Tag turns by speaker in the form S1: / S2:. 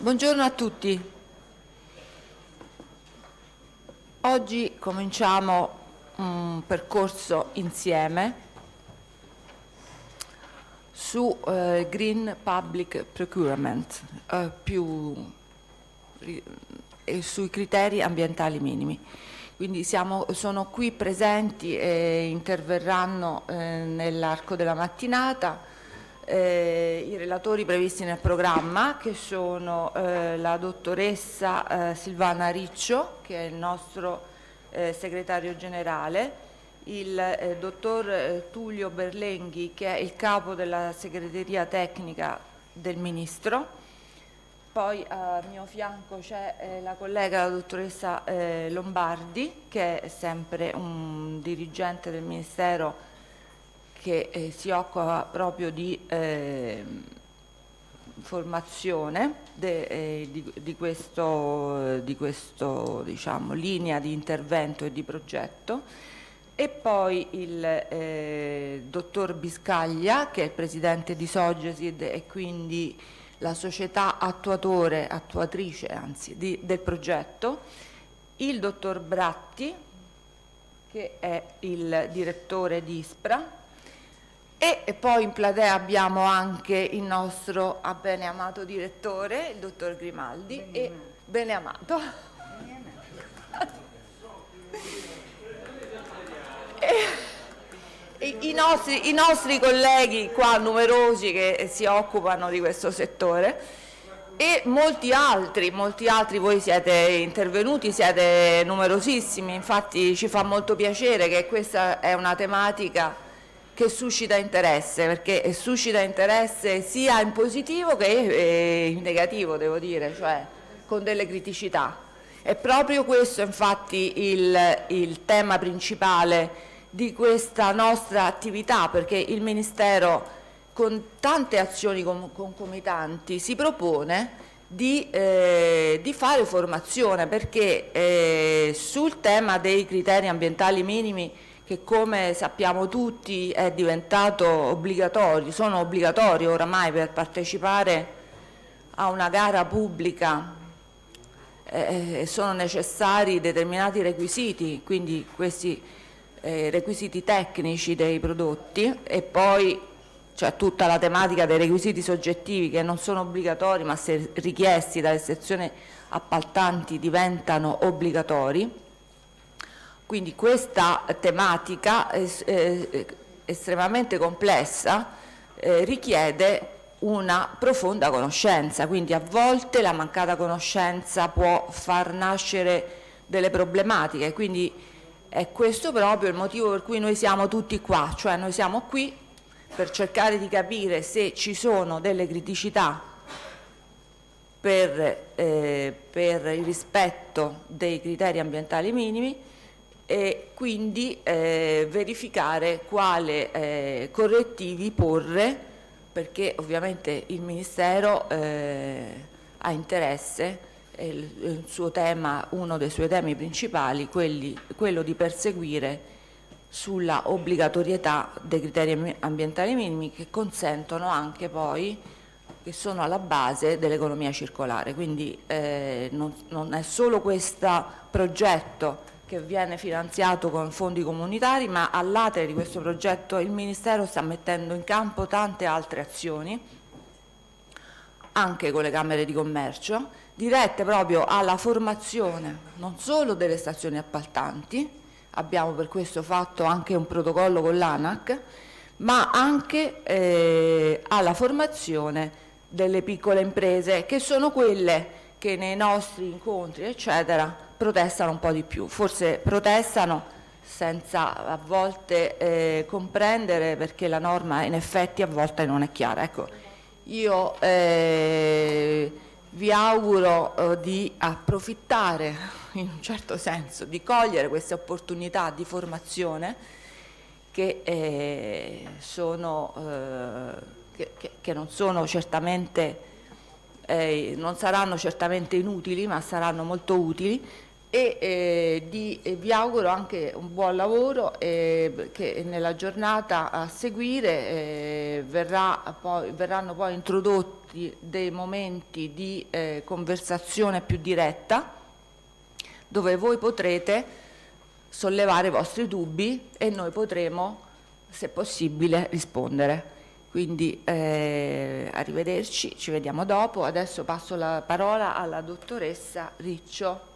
S1: Buongiorno a tutti. Oggi cominciamo un percorso insieme su eh, Green Public Procurement eh, più, e sui criteri ambientali minimi. Quindi siamo, sono qui presenti e interverranno eh, nell'arco della mattinata eh, i relatori previsti nel programma che sono eh, la dottoressa eh, Silvana Riccio che è il nostro eh, segretario generale, il eh, dottor eh, Tullio Berlenghi che è il capo della segreteria tecnica del Ministro, poi a mio fianco c'è la collega la dottoressa Lombardi che è sempre un dirigente del Ministero che eh, si occupa proprio di eh, formazione de, eh, di, di, questo, di questo diciamo, linea di intervento e di progetto. E poi il eh, dottor Biscaglia che è il presidente di Sogesid e quindi la società attuatore, attuatrice anzi di, del progetto, il dottor Bratti che è il direttore di ISPRA e poi in platea abbiamo anche il nostro ah, bene amato direttore, il dottor Grimaldi, bene e amato. bene amato. e, i, nostri, I nostri colleghi qua numerosi che si occupano di questo settore e molti altri, molti altri voi siete intervenuti, siete numerosissimi, infatti ci fa molto piacere che questa è una tematica che suscita interesse, perché suscita interesse sia in positivo che eh, in negativo, devo dire, cioè con delle criticità. È proprio questo infatti il, il tema principale di questa nostra attività, perché il Ministero con tante azioni concomitanti si propone di, eh, di, fare formazione perché eh, sul tema dei criteri ambientali minimi che come sappiamo tutti è diventato obbligatorio, sono obbligatori oramai per partecipare a una gara pubblica eh, sono necessari determinati requisiti, quindi questi eh, requisiti tecnici dei prodotti e poi c'è tutta la tematica dei requisiti soggettivi che non sono obbligatori ma se richiesti dalle sezioni appaltanti diventano obbligatori quindi questa tematica eh, estremamente complessa eh, richiede una profonda conoscenza, quindi a volte la mancata conoscenza può far nascere delle problematiche, quindi è questo proprio il motivo per cui noi siamo tutti qua, cioè noi siamo qui per cercare di capire se ci sono delle criticità per, eh, per il rispetto dei criteri ambientali minimi e quindi eh, verificare quale eh, correttivi porre perché ovviamente il Ministero eh, ha interesse, tema, uno dei suoi temi principali, quelli, quello di perseguire sulla obbligatorietà dei criteri ambientali minimi che consentono anche poi che sono alla base dell'economia circolare. Quindi eh, non, non è solo questo progetto che viene finanziato con fondi comunitari, ma all'atere di questo progetto il Ministero sta mettendo in campo tante altre azioni, anche con le Camere di Commercio, dirette proprio alla formazione non solo delle stazioni appaltanti, abbiamo per questo fatto anche un protocollo con l'ANAC, ma anche eh, alla formazione delle piccole imprese, che sono quelle che nei nostri incontri, eccetera, protestano un po' di più, forse protestano senza a volte eh, comprendere perché la norma in effetti a volte non è chiara. Ecco, io eh, vi auguro eh, di approfittare in un certo senso, di cogliere queste opportunità di formazione che, eh, sono, eh, che, che, che non certamente eh, non saranno certamente inutili ma saranno molto utili e eh, di, eh, vi auguro anche un buon lavoro eh, che nella giornata a seguire eh, verrà poi, verranno poi introdotti dei momenti di eh, conversazione più diretta dove voi potrete sollevare i vostri dubbi e noi potremo se possibile rispondere. Quindi eh, arrivederci, ci vediamo dopo. Adesso passo la parola alla dottoressa Riccio.